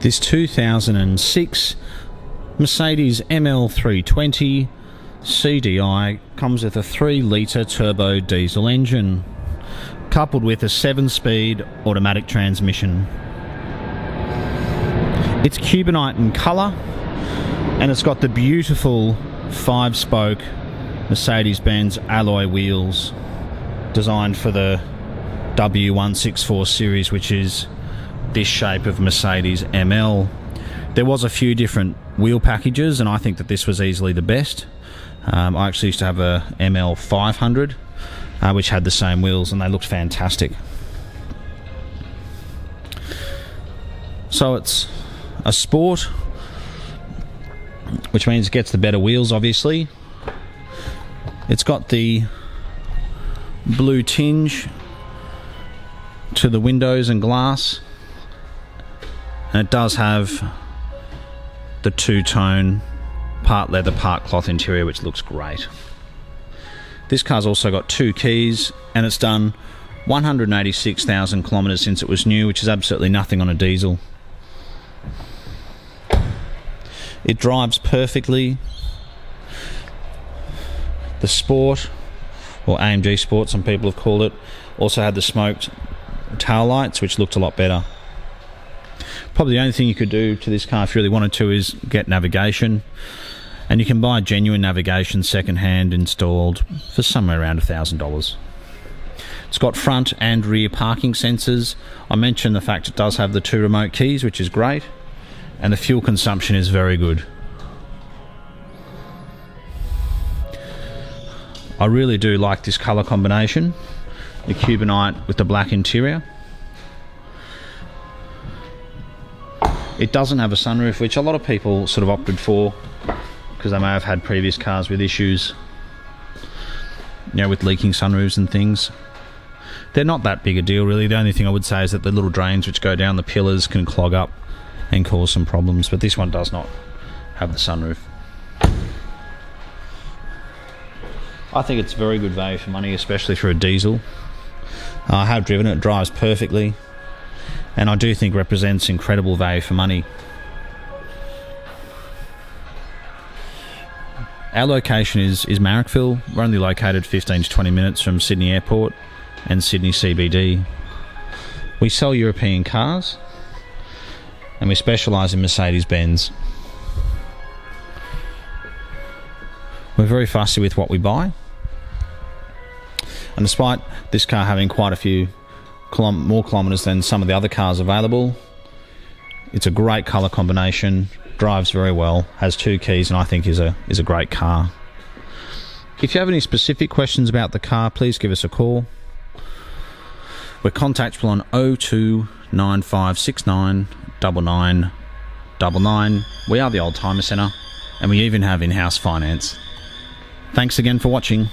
This 2006 Mercedes ML320 CDI comes with a 3 litre turbo diesel engine, coupled with a 7 speed automatic transmission. It's Cubanite in colour, and it's got the beautiful 5 spoke Mercedes Benz alloy wheels designed for the W164 series, which is this shape of Mercedes ML. There was a few different wheel packages, and I think that this was easily the best. Um, I actually used to have a ML 500, uh, which had the same wheels, and they looked fantastic. So it's a sport, which means it gets the better wheels, obviously. It's got the blue tinge to the windows and glass, and it does have the two tone part leather, part cloth interior, which looks great. This car's also got two keys, and it's done 186,000 kilometres since it was new, which is absolutely nothing on a diesel. It drives perfectly. The Sport, or AMG Sport, some people have called it, also had the smoked tail lights, which looked a lot better. Probably the only thing you could do to this car if you really wanted to is get navigation. And you can buy genuine navigation second-hand installed for somewhere around $1,000. It's got front and rear parking sensors. I mentioned the fact it does have the two remote keys, which is great. And the fuel consumption is very good. I really do like this colour combination. The Cubanite with the black interior. It doesn't have a sunroof, which a lot of people sort of opted for because they may have had previous cars with issues, you know, with leaking sunroofs and things. They're not that big a deal, really. The only thing I would say is that the little drains which go down the pillars can clog up and cause some problems, but this one does not have the sunroof. I think it's very good value for money, especially for a diesel. Uh, I have driven it, it drives perfectly, and I do think represents incredible value for money. Our location is, is Marrickville. We're only located 15 to 20 minutes from Sydney Airport and Sydney CBD. We sell European cars and we specialise in Mercedes Benz. We're very fussy with what we buy. And despite this car having quite a few more kilometres than some of the other cars available, it's a great colour combination, drives very well, has two keys, and I think is a is a great car. If you have any specific questions about the car, please give us a call. We're contactable on 0295699999. We are the Oldtimer Centre, and we even have in-house finance. Thanks again for watching.